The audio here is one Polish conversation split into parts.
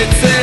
it's in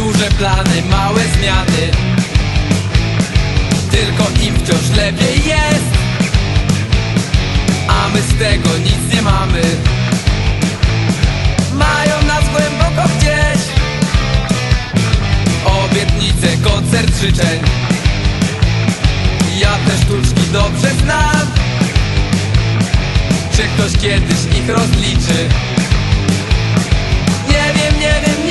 Duże plany, małe zmiany. Tylko im wciąż lepiej jest. A my z tego nic nie mamy. Mają nas głęboko gdzieś. Obietnice, koncert życzeń. Ja te sztuczki dobrze znam. Czy ktoś kiedyś ich rozliczy? Nie wiem, nie wiem,